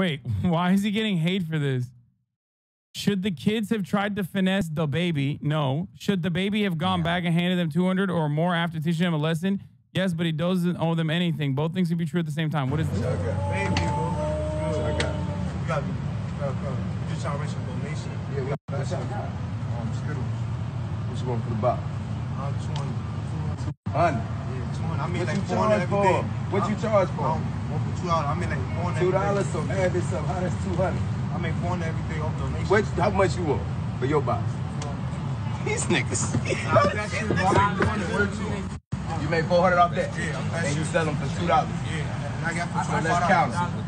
Wait, why is he getting hate for this? Should the kids have tried to finesse the baby? No. Should the baby have gone back and handed them 200 or more after teaching them a lesson? Yes, but he doesn't owe them anything. Both things can be true at the same time. What is this? Baby, bro. I got. You got me. Uh, uh, you just trying to raise some donation. Yeah, we got some. Um, Skittles. What you want for the box? Uh, 200. Hundred. Yeah, 200. I made What like you 400 charge every for? day. What you I- charge I for? don't, for two dollars. I made like four hundred. Two dollars. So add this up. How that's two hundred? I make 400 every day off donation. What? How much you want for your box? These niggas. You, bro. Made 400 work too. You made four hundred off that, Yeah, I'm and you sell them for two dollars. Yeah, and I got for So 25 let's count it.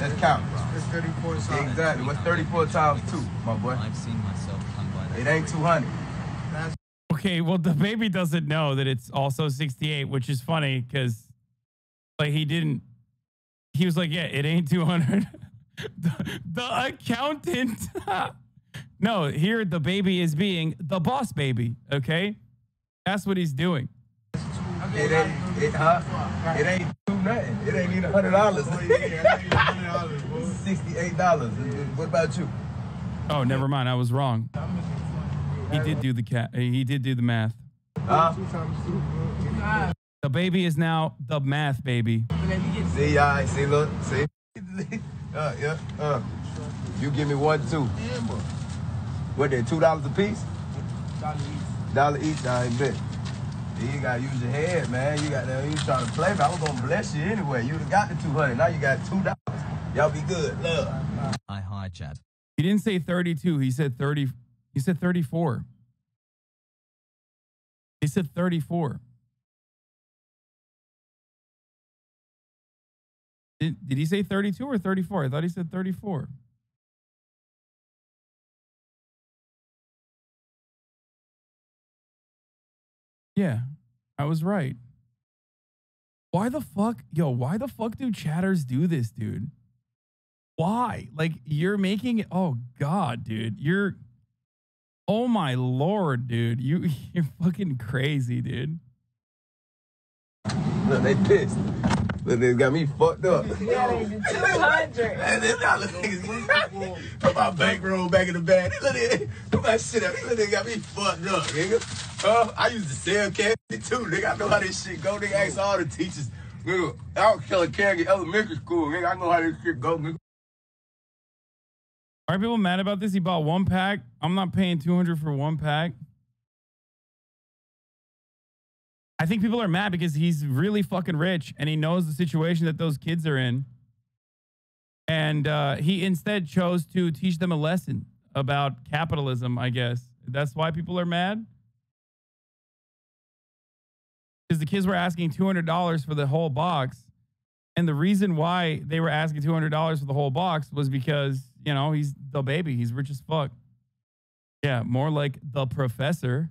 Let's count. It's 34 something. Exactly. What's thirty-four times two, my boy? I've seen myself hung by that. It ain't two hundred. That's Okay, well, the baby doesn't know that it's also 68, which is funny because, like, he didn't. He was like, "Yeah, it ain't 200." the, the accountant. no, here the baby is being the boss baby. Okay, that's what he's doing. It ain't. It huh? It ain't two nothing. It ain't even hundred dollars. $100. Sixty-eight dollars. What about you? Oh, never mind. I was wrong. He did do the cat. He did do the math. Huh? Two times two, bro. The baby is now the math baby. See, y'all. See, look. See. Uh, yeah. Uh. You give me one, two. What? They two dollars a piece? Dollar each. I ain't bet. You gotta use your head, man. You got to. You trying to play, but I was gonna bless you anyway. You got the two hundred. Now you got two dollars. Y'all be good. Love. I hi Chad. He didn't say 32. He said 30. He said 34. He said 34. Did, did he say 32 or 34? I thought he said 34. Yeah, I was right. Why the fuck, yo, why the fuck do chatters do this, dude? Why? Like you're making it oh god, dude. You're Oh my lord, dude. You you're fucking crazy, dude. Look, they pissed. Look, they got me fucked up. That ain't even 200. And then all the niggas put my bankroll back in the bag. Look at it. Put my shit up. Look, they got me fucked up, nigga. Uh, I used to sell candy too, nigga. I know how this shit go. Nigga, ask all the teachers. Nigga, I was selling candy in elementary school, nigga. I know how this shit go, nigga. Are people mad about this? He bought one pack. I'm not paying 200 for one pack. I think people are mad because he's really fucking rich and he knows the situation that those kids are in. And uh, he instead chose to teach them a lesson about capitalism, I guess. That's why people are mad. Because the kids were asking $200 for the whole box. And the reason why they were asking $200 for the whole box was because, you know, he's the baby. He's rich as fuck. Yeah, more like the professor.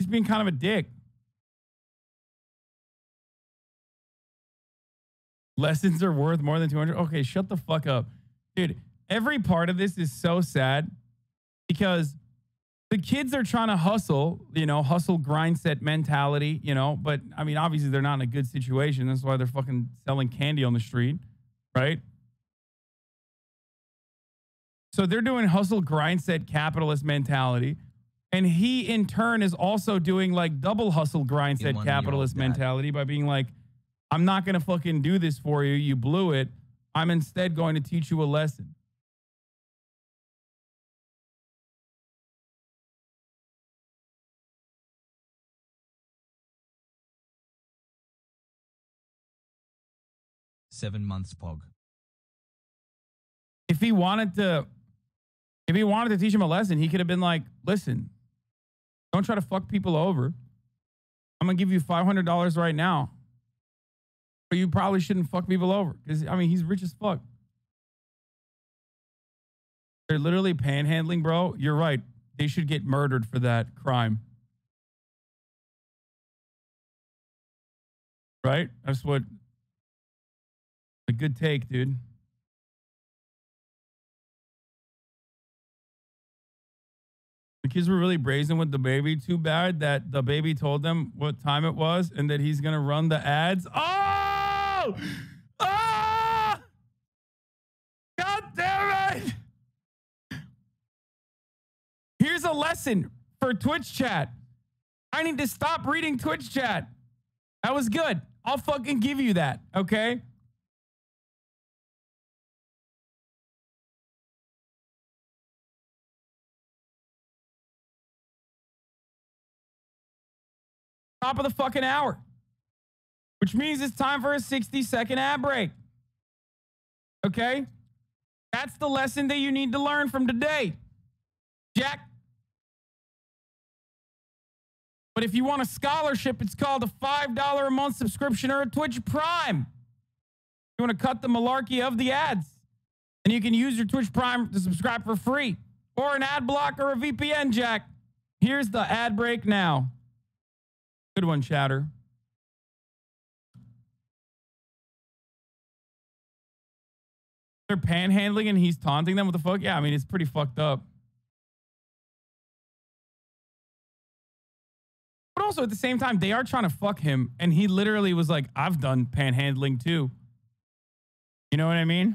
He's being kind of a dick. Lessons are worth more than 200. Okay, shut the fuck up. Dude, every part of this is so sad because the kids are trying to hustle, you know, hustle grind set mentality, you know, but I mean, obviously they're not in a good situation. That's why they're fucking selling candy on the street, right? So they're doing hustle grind set capitalist mentality. And he in turn is also doing like double hustle grind set capitalist mentality by being like, I'm not going to fucking do this for you. You blew it. I'm instead going to teach you a lesson. Seven months pog. If he wanted to, if he wanted to teach him a lesson, he could have been like, listen, don't try to fuck people over. I'm to give you $500 right now. But you probably shouldn't fuck people over because, I mean, he's rich as fuck. They're literally panhandling, bro. You're right. They should get murdered for that crime. Right? That's what a good take, dude. The kids were really brazen with the baby. Too bad that the baby told them what time it was and that he's gonna run the ads. Oh! Ah! God damn it! Here's a lesson for Twitch chat. I need to stop reading Twitch chat. That was good. I'll fucking give you that, okay? Top of the fucking hour, which means it's time for a 60 second ad break. Okay? That's the lesson that you need to learn from today. Jack. But if you want a scholarship, it's called a $5 a month subscription or a Twitch Prime. You want to cut the malarkey of the ads. And you can use your Twitch Prime to subscribe for free or an ad block or a VPN, Jack. Here's the ad break now. Good one, Chatter. They're panhandling and he's taunting them. What the fuck? Yeah, I mean, it's pretty fucked up. But also at the same time, they are trying to fuck him. And he literally was like, I've done panhandling too. You know what I mean?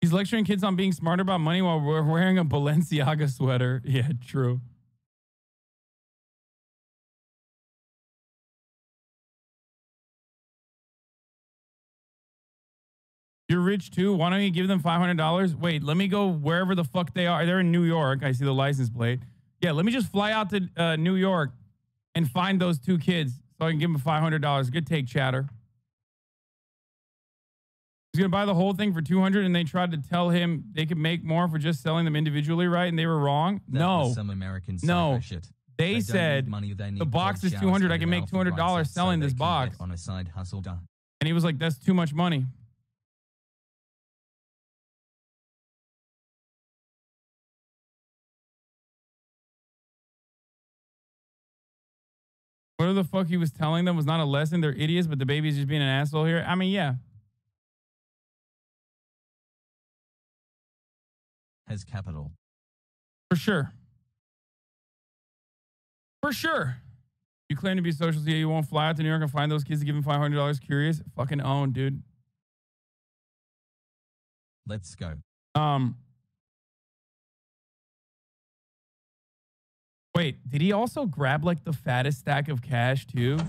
He's lecturing kids on being smarter about money while we're wearing a Balenciaga sweater. Yeah, true. You're rich too. Why don't you give them five hundred dollars? Wait, let me go wherever the fuck they are. They're in New York. I see the license plate. Yeah, let me just fly out to uh, New York and find those two kids so I can give them five hundred dollars. Good take, chatter. He's gonna buy the whole thing for two hundred, and they tried to tell him they could make more for just selling them individually, right? And they were wrong. That no, some Americans. No. shit. they don't said money, they the box is showers 200, I can make $200 rights so selling this box. on a side hustle done. and he was like, "That's too much money." What the fuck he was telling them was not a lesson. They're idiots, but the baby's just being an asshole here. I mean, yeah. Has capital. For sure. For sure. You claim to be social, so you won't fly out to New York and find those kids to give them $500 curious? Fucking own, dude. Let's go. Um. Wait, did he also grab like the fattest stack of cash too? So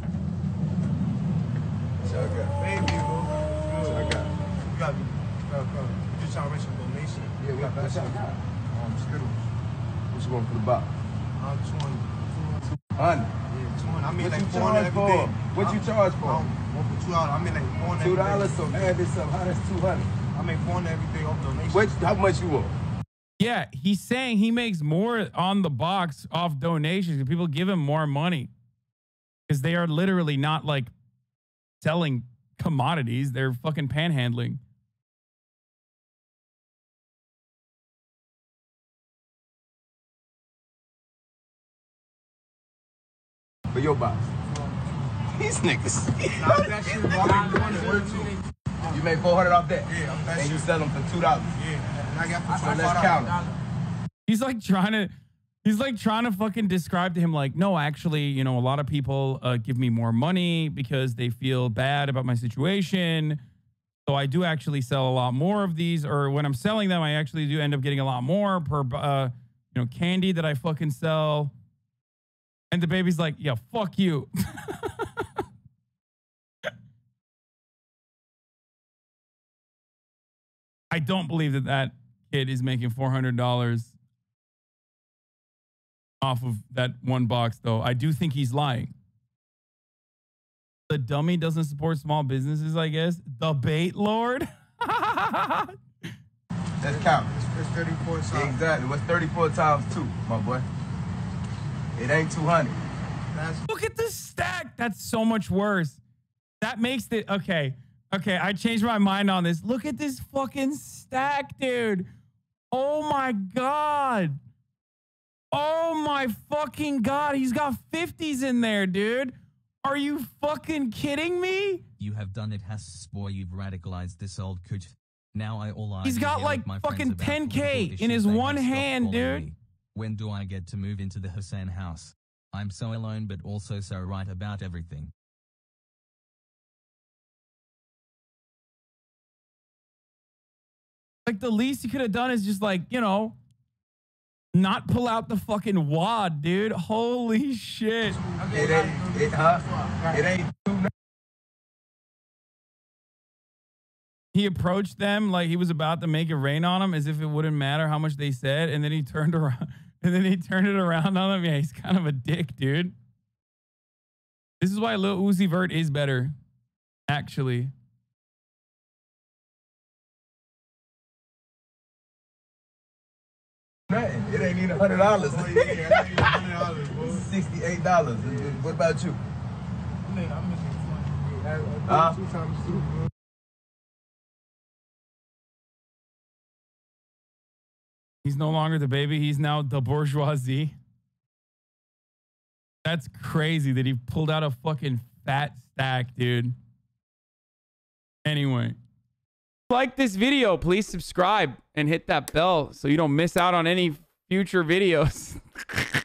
I got. Bro. So I got. You got me. Go, go. You just trying to raise some donation. Yeah, You got what, what y'all shit. got? Um, Skittles. What you want for the box? Um, 200. Hundred. Yeah, 200. I made What like you 400 charge for? day. What you I'm- charge for? I'm one for two dollars. I made like 400 $2, So add this up. How that's two hundred? I make 400 every day off donation. What? How much you want? Yeah, he's saying he makes more on the box off donations. People give him more money because they are literally not like selling commodities; they're fucking panhandling. For your box. These niggas. Nah, that shit, bro. I make 400. You made four hundred off that. Yeah, I'm And you sell them for two dollars. Yeah, and I got for So 25 let's count them. He's like trying to he's like trying to fucking describe to him like no actually you know a lot of people uh, give me more money because they feel bad about my situation. So i do actually sell a lot more of these or when i'm selling them i actually do end up getting a lot more per uh, you know candy that i fucking sell. And the baby's like yeah fuck you. I don't believe that that kid is making $400 off of that one box, though. I do think he's lying. The dummy doesn't support small businesses, I guess. The bait lord. Let's count. It's, it's 34 something. Exactly. What's thirty-four times two, my boy? It ain't two hundred. That's Look at this stack. That's so much worse. That makes it okay. Okay, I changed my mind on this. Look at this fucking stack, dude. Oh my god. Oh my fucking god. He's got 50s in there, dude. Are you fucking kidding me? You have done it, Has boy. You've radicalized this old coot. Now I all I He's got, like, fucking 10K in his one hand, dude. me. When do I get to move into the Hussein house? I'm so alone but also so right about everything. Like the least he could have done is just like, you know, not pull out the fucking wad, dude. Holy shit. It ain't, it, huh? It ain't He approached them like he was about to make it rain on them as if it wouldn't matter how much they said. And then he turned around and then he turned it around on them. Yeah, he's kind of a dick, dude. This is why Lil Uzi Vert is better, actually. Nothing. It ain't even a hundred dollars. Sixty-eight dollars. What about you? Nigga, I'm making twenty. I, I did Huh? two times two. He's no longer the baby. He's now the bourgeoisie. That's crazy that he pulled out a fucking fat stack, dude. Anyway. Like this video, please subscribe and hit that bell so you don't miss out on any future videos.